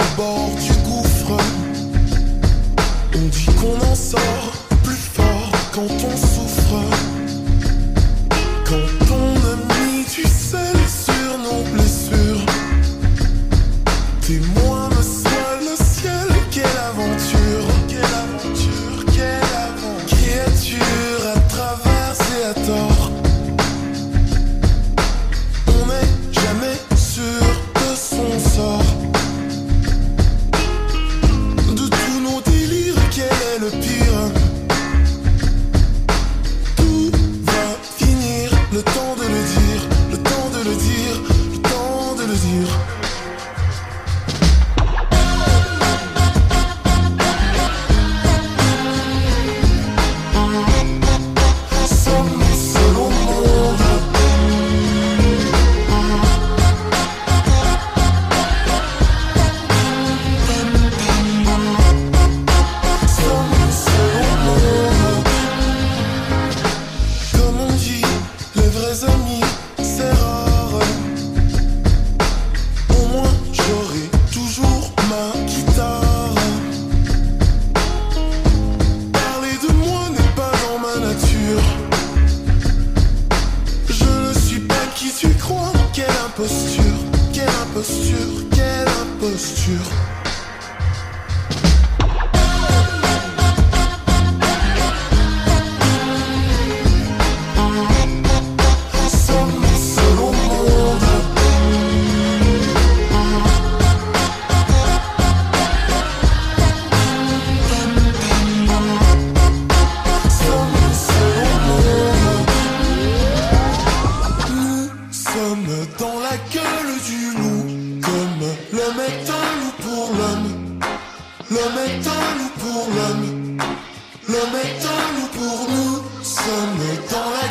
au bord du gouffre. On dit qu'on en sort plus fort quand on souffre. Quand on a mis du sel sur nos blessures. Imposture, quelle imposture, quelle imposture. Sommes dans la gueule du loup, comme l'homme est un loup pour l'homme. L'homme est un loup pour l'homme. L'homme est un loup pour nous. Sommes dans la